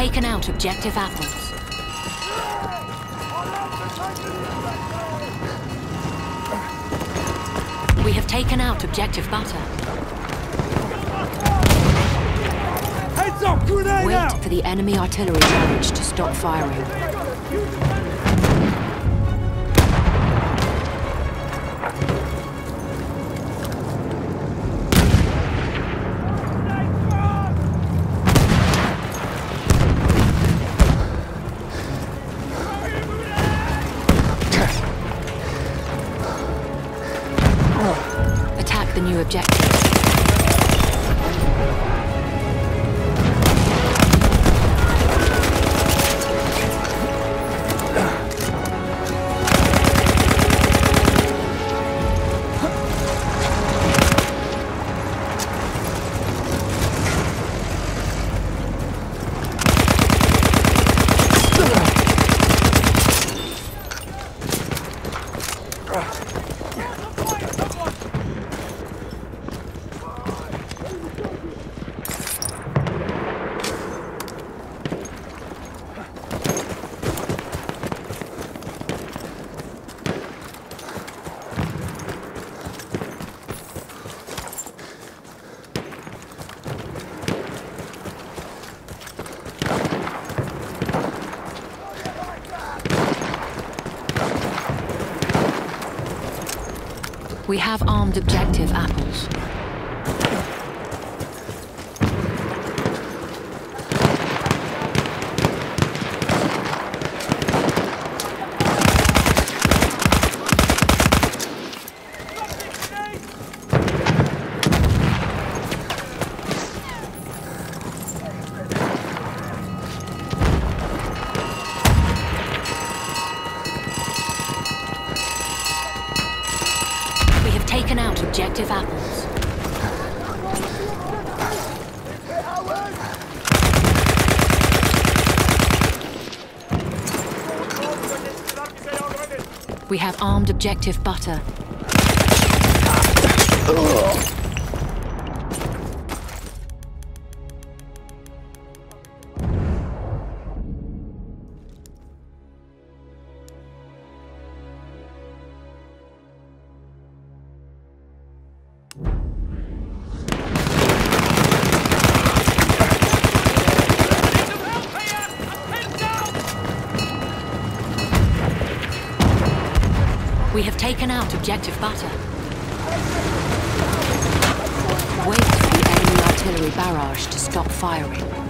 We have taken out objective apples. We have taken out objective butter. Heads up, grenade Wait out! for the enemy artillery barrage to stop firing. Attack the new objectives. We have armed objective apples. Taken out objective apples. We have armed objective butter. Taken out objective butter. Wait for the enemy artillery barrage to stop firing.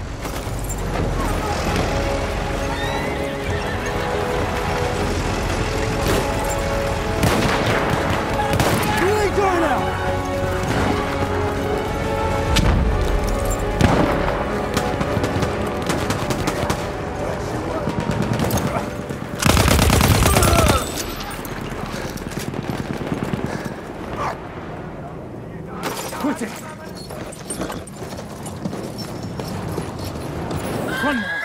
One more!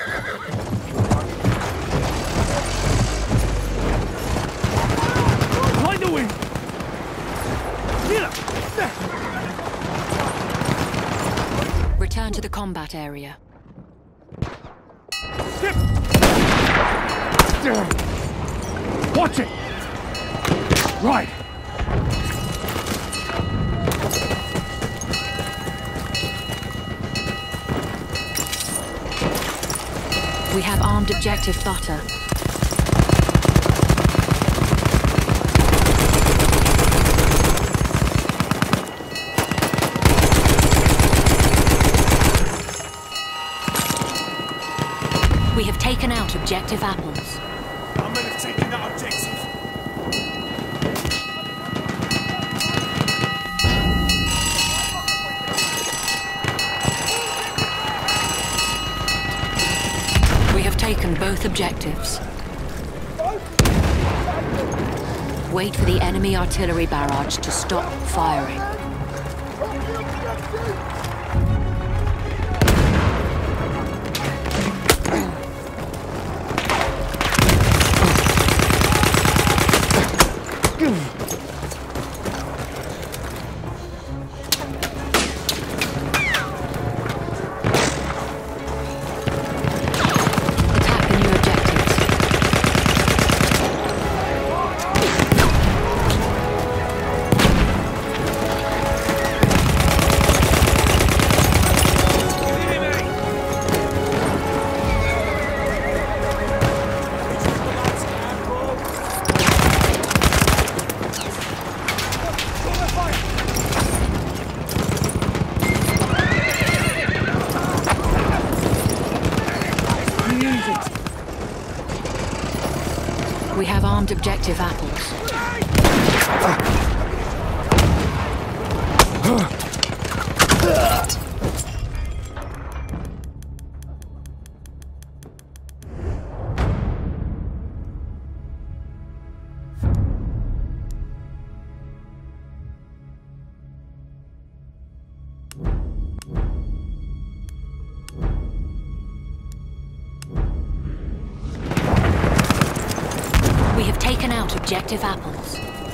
Return to the combat area. Watch it! Right! We have armed objective butter. We have taken out objective apples. Objectives. Wait for the enemy artillery barrage to stop firing. We have armed objective apples. Objective apples.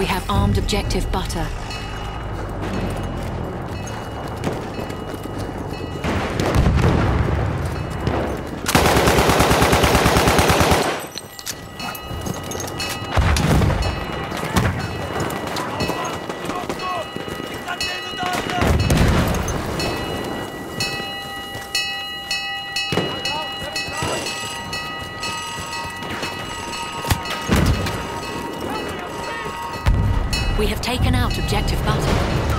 We have armed objective butter. Taken out objective butter.